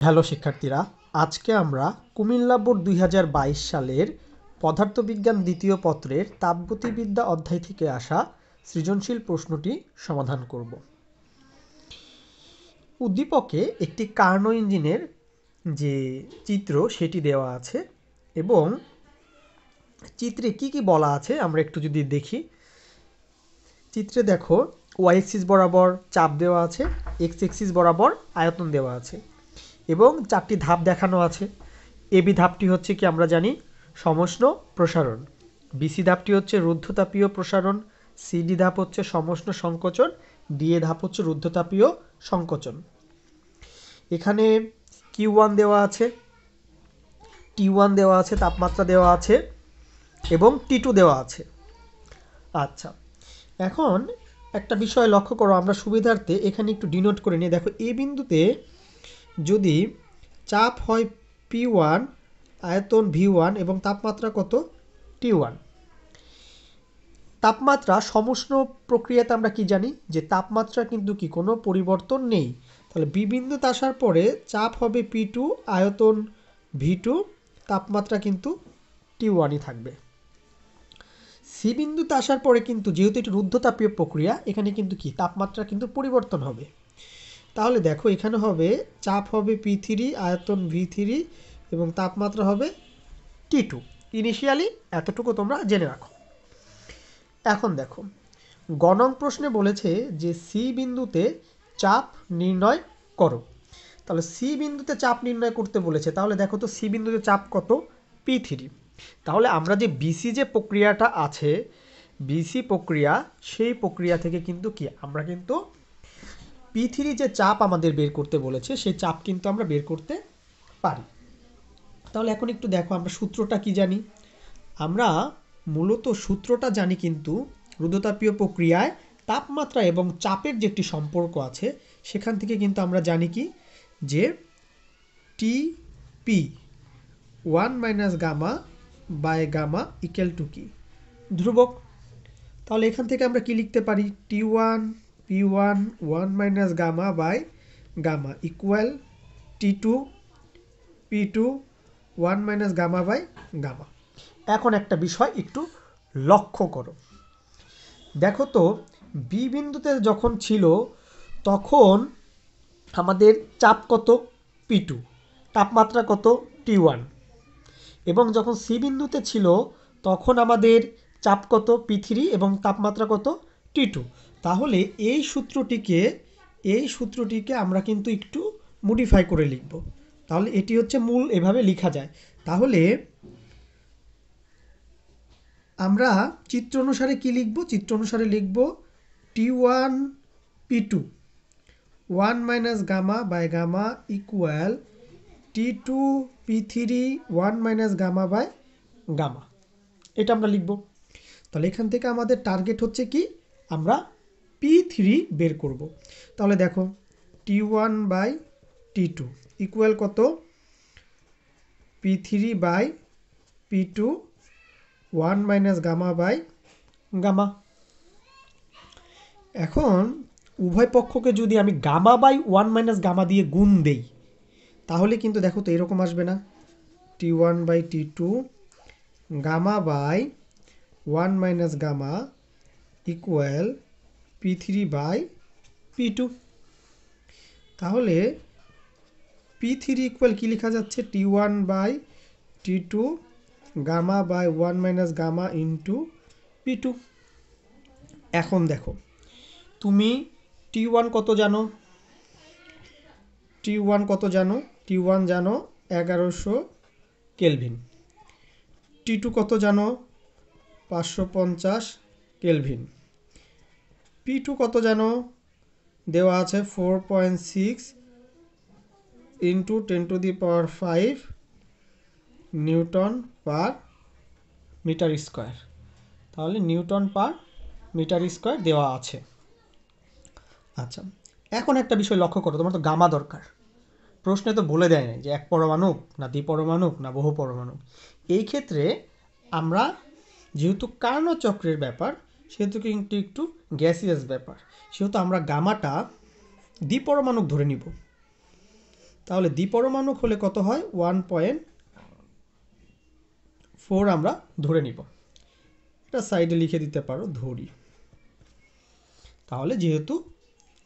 Hello শিক্ষার্থীরা। আজকে আমরা কুমিল্লা বোর্ড দুই হাজার বাইশ সালের পদার্থবিজ্ঞান দ্বিতীয় পত্রের তাপগতিবিদ্যা অধ্যায় থেকে আসা সৃজনশীল প্রশ্নটি সমাধান করব। উদ্দীপকে একটি কার্নো ইঞ্জিনের যে চিত্র, সেটি দেওয়া আছে এবং চিত্রে কি কি বলা আছে আমরা একটু যদি দেখি। চিত্রে দেখো ওয়াই এক্সিস বরাবর চাপ দেওয়া আছে এক্স এক্সিস বরাবর আয়তন দেওয়া আছে। এবং চারটি ধাপ দেখানো আছে। এবি ধাপটি হচ্ছে কি আমরা জানি সমষ্ণ প্রসারণ। বিসি ধাপটি হচ্ছে রুদ্ধতাপীয় প্রসারণ। সিডি ধাপ হচ্ছে সমষ্ণ সংকোচন। ডিএ ধাপ হচ্ছে রুদ্ধতাপীয় সংকোচন। এখানে কিউ ওয়ান দেওয়া আছে। টি ওয়ান দেওয়া আছে, তাপমাত্রা দেওয়া আছে এবং টি টু দেওয়া আছে। আচ্ছা এখন একটা বিষয় লক্ষ্য করো, আমরা সুবিধার্থে এখানে একটু ডিনোট করে নিই। দেখো এই বিন্দুতে যদি চাপ হয় পি ওয়ান, আয়তন ভি ওয়ান এবং তাপমাত্রা কত? T one. তাপমাত্রা সমষ্ণ প্রক্রিয়াতে আমরা কি জানি? যে তাপমাত্রা কিন্তু কি? কোনো পরিবর্তন নেই। তাহলে বিবিন্দুতে আসার পরে চাপ হবে পি টু, আয়তন ভি টু, তাপমাত্রা কিন্তু টি ওয়ানই থাকবে। সি বিন্দুতে আসার পরে কিন্তু যেহেতু এটি রুদ্ধতাপীয় প্রক্রিয়া, এখানে কিন্তু কি? তাপমাত্রা কিন্তু পরিবর্তন হবে। তাহলে দেখো এখানে হবে, চাপ হবে পি থ্রি আয়তন ভি থ্রি এবং তাপমাত্রা হবে টি টু ইনিশিয়ালি এতটুকু তোমরা জেনে রাখো। এখন দেখো গণং প্রশ্নে বলেছে যে সি বিন্দুতে চাপ নির্ণয় করো। তাহলে সি বিন্দুতে চাপ নির্ণয় করতে বলেছে, তাহলে দেখো তো সি বিন্দুতে চাপ কত? পি থ্রি তাহলে আমরা যে বিসি যে প্রক্রিয়াটা আছে বিসি প্রক্রিয়া, সেই প্রক্রিয়া থেকে কিন্তু কি? আমরা কিন্তু পি থ্রি যে চাপ আমাদের বের করতে বলেছে, সেই চাপ কিন্তু আমরা বের করতে পারি। তাহলে এখন একটু দেখো, আমরা সূত্রটা কি জানি? আমরা মূলত সূত্রটা জানি কিন্তু রুদ্রতাপীয় প্রক্রিয়ায় তাপমাত্রা এবং চাপের যে একটি সম্পর্ক আছে, সেখান থেকে কিন্তু আমরা জানি কি? যে T P one minus gamma by gamma equal to কি? ধ্রুবক। তাহলে এখান থেকে আমরা কি লিখতে পারি? T one P one one minus gamma by gamma equal T two P two one minus gamma by gamma এখন একটা বিষয় একটু লক্ষ্য করো। দেখো তো বি বিন্দুতে যখন ছিল, তখন আমাদের চাপ কত? পি টু তাপমাত্রা কত? টি ওয়ান এবং যখন সি বিন্দুতে ছিল, তখন আমাদের চাপ কত? পি থ্রি এবং তাপমাত্রা কত? টি টু তাহলে এই সূত্রটিকে এই সূত্রটিকে আমরা কিন্তু একটু মডিফাই করে লিখব। তাহলে এটি হচ্ছে মূল, এভাবে লেখা যায়। তাহলে আমরা চিত্র অনুসারে কী লিখব? চিত্র অনুসারে লিখব T one P two one minus gamma by gamma equal T two P three one minus gamma by gamma এটা আমরা লিখব। তাহলে এখান থেকে আমাদের টার্গেট হচ্ছে কি? আমরা পি থ্রি বের করব। তাহলে দেখো T one by T two equal কত? P three by P two one minus gamma by gamma এখন উভয় পক্ষকে যদি আমি gamma by one minus gamma দিয়ে গুণ দেই, তাহলে কিন্তু দেখো তো এরকম আসবে না। T one by T two gamma by one minus gamma equal P three by P two তাহলে পি থ্রি ইকুয়াল কী লেখা যাচ্ছে? T one by T two gamma by one minus gamma into P two এখন দেখো, তুমি T one কত জানো? T one কত জানো? টি ওয়ান জানো এগারোশো কেলভিন। টি টু কত জানো? পাঁচশো পঞ্চাশ কেলভিন। পি টু কত যেন দেওয়া আছে four point six into ten to the power five newton per metre square. তাহলে নিউটন পার মিটার স্কোয়ার দেওয়া আছে। আচ্ছা এখন একটা বিষয় লক্ষ্য করো, তোমার তো গামা দরকার। প্রশ্নে তো বলে দেয় যে এক পরমাণুক না দ্বি দ্বিপরমাণুক না বহু পরমাণুক এই ক্ষেত্রে আমরা যেহেতু কার্ণ চক্রের ব্যাপার সেহেতু কিন্তু একটু গ্যাসিয়াস ব্যাপার। সেহেতু আমরা গামাটা দ্বিপরমাণুক ধরে নিব। তাহলে দ্বিপরমাণুক হলে কত হয়? ওয়ান পয়েন্ট ফোর আমরা ধরে নিব। এটা সাইডে লিখে দিতে পারো, ধরি। তাহলে যেহেতু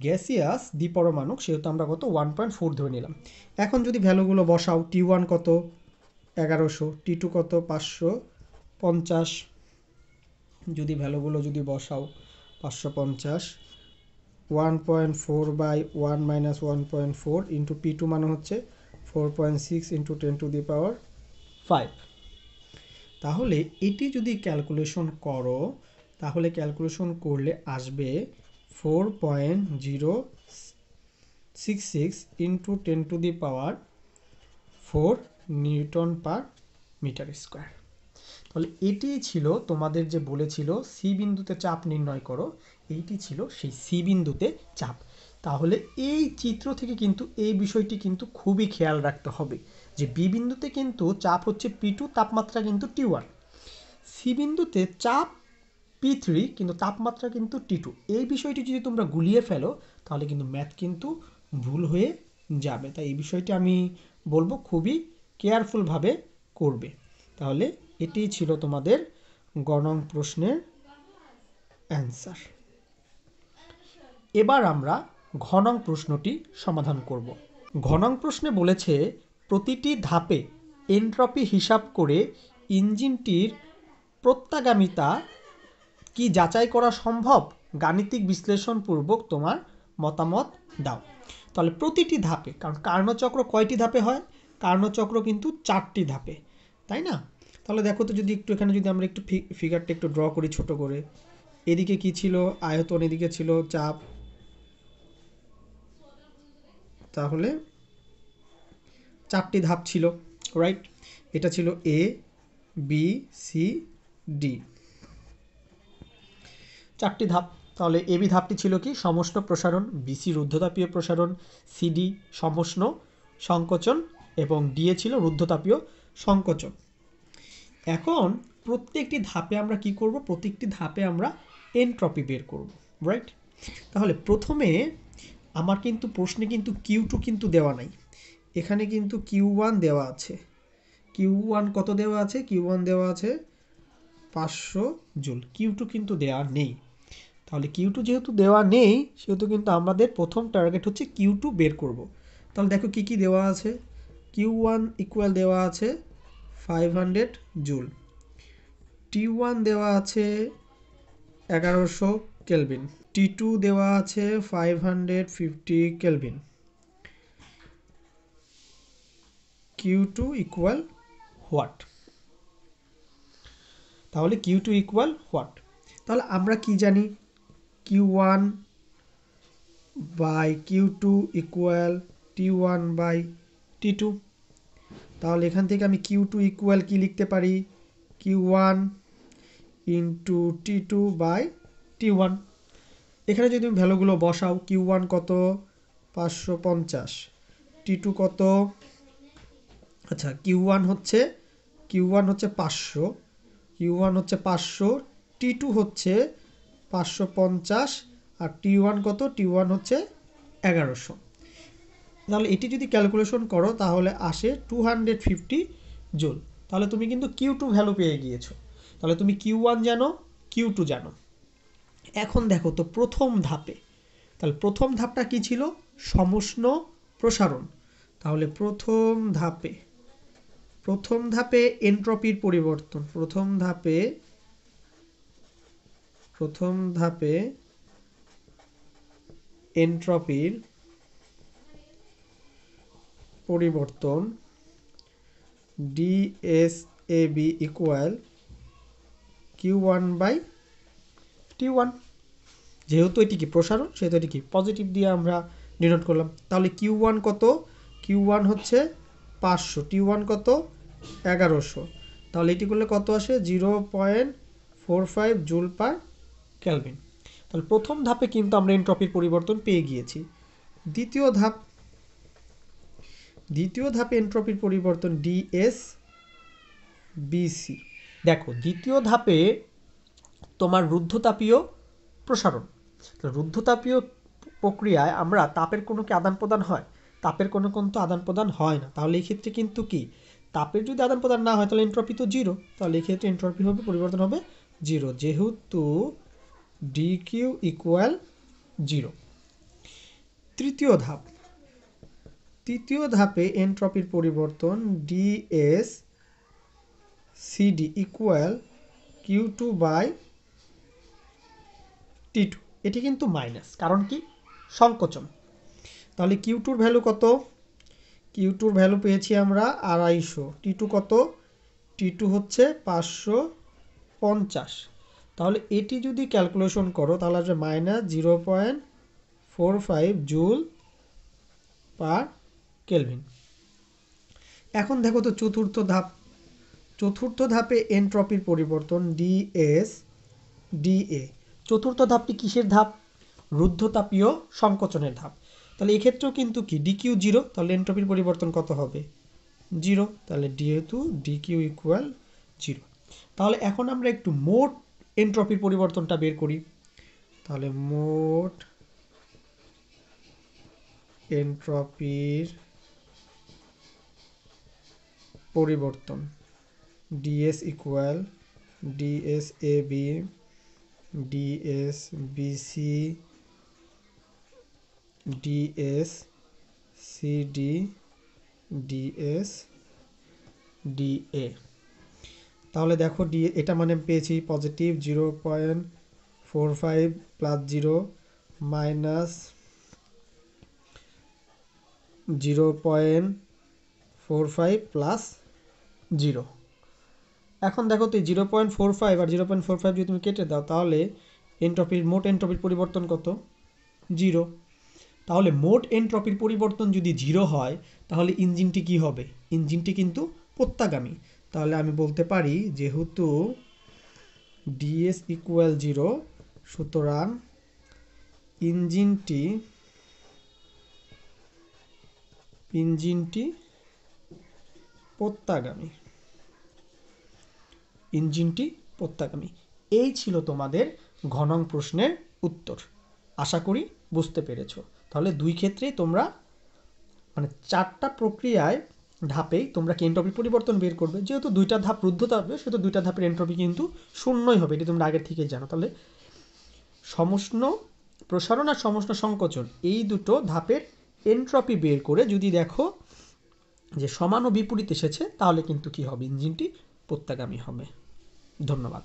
গ্যাসিয়াস দ্বিপরমাণুক, সেহেতু আমরা কত? ওয়ান পয়েন্ট ফোর ধরে নিলাম। এখন যদি ভ্যালুগুলো বসাও টি ওয়ান কত? এগারোশো টি টু কত? পাঁচশো পঞ্চাশ যদি ভ্যালুগুলো যদি বসাও, পাঁচশো পঞ্চাশ, one point four by one minus one point four into P two মানে হচ্ছে four point six into ten to the power five. তাহলে এটি যদি ক্যালকুলেশন করো, তাহলে ক্যালকুলেশন করলে আসবে four point zero six six into ten to the power four newton per metre square. তাহলে এটি ছিল তোমাদের যে বলেছিল সি বিন্দুতে চাপ নির্ণয় করো, এইটি ছিল সেই সি বিন্দুতে চাপ। তাহলে এই চিত্র থেকে কিন্তু এই বিষয়টি কিন্তু খুবই খেয়াল রাখতে হবে যে বি বিন্দুতে কিন্তু চাপ হচ্ছে পি টু তাপমাত্রা কিন্তু টি ওয়ান সি বিন্দুতে চাপ পি থ্রি কিন্তু তাপমাত্রা কিন্তু টি টু এই বিষয়টি যদি তোমরা গুলিয়ে ফেলো, তাহলে কিন্তু ম্যাথ কিন্তু ভুল হয়ে যাবে। তাই এই বিষয়টি আমি বলব খুবই কেয়ারফুলভাবে করবে। তাহলে এটি ছিল তোমাদের গণং প্রশ্নের অ্যান্সার এবার আমরা ঘনং প্রশ্নটি সমাধান করব। ঘনং প্রশ্নে বলেছে, প্রতিটি ধাপে এন্ট্রপি হিসাব করে ইঞ্জিনটির প্রত্যাগামিতা কি যাচাই করা সম্ভব? গাণিতিক বিশ্লেষণপূর্বক তোমার মতামত দাও। তাহলে প্রতিটি ধাপে, কারণ কার্ণচক্র কয়টি ধাপে হয়? কার্ণচক্র কিন্তু চারটি ধাপে, তাই না? তাহলে দেখো তো যদি একটু এখানে যদি আমরা একটু ফিগারটা একটু ড্র করি ছোট করে, এদিকে কি ছিল? আয়তন এদিকে ছিল, চাপ। তাহলে চারটি ধাপ ছিল রাইট এটা ছিল এ বি সি ডি চারটি ধাপ, তাহলে এবি ধাপটি ছিল কি? সমষ্ণ প্রসারণ বিসি রুদ্ধতাপীয় প্রসারণ সিডি সমষ্ণ সংকোচন, এবং ডিএ ছিল রুদ্ধতাপীয় সংকোচন। এখন প্রত্যেকটি ধাপে আমরা কি করব? প্রত্যেকটি ধাপে আমরা এনট্রপি বের করব রাইট তাহলে প্রথমে আমার কিন্তু প্রশ্নে কিন্তু কিউ টু কিন্তু দেওয়া নাই। এখানে কিন্তু কিউ ওয়ান দেওয়া আছে। কিউ ওয়ান কত দেওয়া আছে? কিউ ওয়ান দেওয়া আছে পাঁচশো জুল। কিউ টু কিন্তু দেওয়া নেই। তাহলে কিউ টু যেহেতু দেওয়া নেই, সেহেতু কিন্তু আমাদের প্রথম টার্গেট হচ্ছে কিউ টু বের করব। তাহলে দেখো কি কি দেওয়া আছে? কিউ ওয়ান ইকুয়াল দেওয়া আছে five hundred joule. T one দেওয়া আছে এগারোশো কেলভিন। টি টু দেওয়া আছে five hundred fifty kelvin. Q two equal what তাহলে কিউ টু ইকুয়াল হোয়াট তাহলে আমরা কি জানি? Q one by Q two equal T one by T two তাহলে এখান থেকে আমি কিউ টু ইকুয়াল কী লিখতে পারি? Q one into T two by T one এখানে যদি তুমি ভ্যালুগুলো বসাও কিউ ওয়ান কত? পাঁচশো পঞ্চাশ। টি টু কত? আচ্ছা কিউ ওয়ান হচ্ছে কিউ ওয়ান হচ্ছে পাঁচশো। কিউ ওয়ান হচ্ছে পাঁচশো টি টু হচ্ছে পাঁচশো পঞ্চাশ, আর টি ওয়ান কত? টি ওয়ান হচ্ছে এগারোশো। তাহলে এটি যদি ক্যালকুলেশন করো, তাহলে আসে টু হান্ড্রেড ফিফটি জুল তাহলে তুমি কিন্তু কিউ টু ভ্যালু পেয়ে গিয়েছো। তাহলে তুমি কিউ ওয়ান জানো কিউ টু জানো। এখন দেখো তো প্রথম ধাপে। তাহলে প্রথম ধাপটা কি ছিল? সমষ্ণ প্রসারণ। তাহলে প্রথম ধাপে প্রথম ধাপে এন্ট্রপির পরিবর্তন। প্রথম ধাপে প্রথম ধাপে এন্ট্রপির পরিবর্তন DSAB equal Q one by T one যেহেতু এটি কি প্রসারণ, সেহেতু এটি কি পজিটিভ দিয়ে আমরা ডিনোট করলাম। তাহলে কিউ ওয়ান কত? কিউ ওয়ান হচ্ছে পাঁচশো। টি ওয়ান কত? এগারোশো। তাহলে এটি করলে কত আসে? Zero point four five joule per kelvin তাহলে প্রথম ধাপে কিন্তু আমরা এন্ট্রপির পরিবর্তন পেয়ে গিয়েছি। দ্বিতীয় ধাপ দ্বিতীয় ধাপে এন্ট্রপির পরিবর্তন ডিএস বিসি। দেখো, দ্বিতীয় ধাপে তোমার রুদ্ধতাপীয় প্রসারণ। রুদ্ধতাপীয় প্রক্রিয়ায় আমরা তাপের কোনো কি আদান প্রদান হয়? তাপের কোনো কিন্তু আদান প্রদান হয় না। তাহলে এই ক্ষেত্রে কিন্তু কি? তাপের যদি আদান প্রদান না হয়, তাহলে এন্ট্রপি তো জিরো। তাহলে এই ক্ষেত্রে এন্ট্রপি হবে, পরিবর্তন হবে জিরো। যেহেতু ডি কিউ ইকুয়াল জিরো। তৃতীয় ধাপ। তৃতীয় ধাপে এন্ট্রপির পরিবর্তন, DS, CD equal Q two by T two. এটি কিন্তু মাইনাস, কারণ কি? সংকোচন। তাহলে কিউ টুর ভ্যালু কত? কিউ টুর ভ্যালু পেয়েছি আমরা আড়াইশো। টি টু কত? টি টু হচ্ছে পাঁচশো পঞ্চাশ। তাহলে এটি যদি ক্যালকুলেশন করো, তাহলে আসবে minus zero point four five joule per kelvin এখন দেখো তো চতুর্থ ধাপ। চতুর্থ ধাপে এনট্রপির পরিবর্তন, ডিএস, ডিএ। চতুর্থ ধাপটি কিসের ধাপ? রুদ্ধতাপীয় সংকোচনের ধাপ। তাহলে এক্ষেত্রেও কিন্তু কি? ডিকিউ জিরো, তাহলে এনট্রপির পরিবর্তন কত হবে? জিরো। তাহলে DA two DQ equal zero. তাহলে এখন আমরা একটু মোট এনট্রপির পরিবর্তনটা বের করি। তাহলে মোট এন্ট্রপির পরিবর্তন। DS equal DS A B, DS BC DS CD DS DA তাহলে দেখো ডি, এটা মানে পেয়েছি positive zero point four five plus zero minus zero point four five plus zero. এখন দেখো তো জিরো পয়েন্ট ফোর ফাইভ আর জিরো পয়েন্ট ফোর ফাইভ যদি তুমি কেটে দাও, তাহলে এনট্রপির মোট এনট্রপির পরিবর্তন কত? জিরো। তাহলে মোট এনট্রপির পরিবর্তন যদি জিরো হয়, তাহলে ইঞ্জিনটি কি হবে? ইঞ্জিনটি কিন্তু প্রত্যাগামী। তাহলে আমি বলতে পারি যেহেতু ডিএস ইকুয়াল জিরো, সুতরাং ইঞ্জিনটি ইঞ্জিনটি প্রত্যাগামী। ইঞ্জিনটি প্রত্যাগামী। এই ছিল তোমাদের ঘনং প্রশ্নের উত্তর। আশা করি বুঝতে পেরেছ। তাহলে দুই ক্ষেত্রেই তোমরা মানে চারটা প্রক্রিয়ায় ধাপেই তোমরা কি এন্ট্রপি পরিবর্তন বের করবে? যেহেতু দুইটা ধাপ রুদ্ধতা হবে সেহেতু দুইটা ধাপের এন্ট্রপি কিন্তু শূন্যই হবে। এটি তোমরা আগের থেকেই জানো। তাহলে সমষ্ণ প্রসারণ আর সমষ্ণ সংকোচন, এই দুটো ধাপের এন্ট্রপি বের করে যদি দেখো যে সমান ও বিপরীত এসেছে তাহলে কিন্তু কি হবে? ইঞ্জিনটি প্রত্যাগামী হবে। ধন্যবাদ।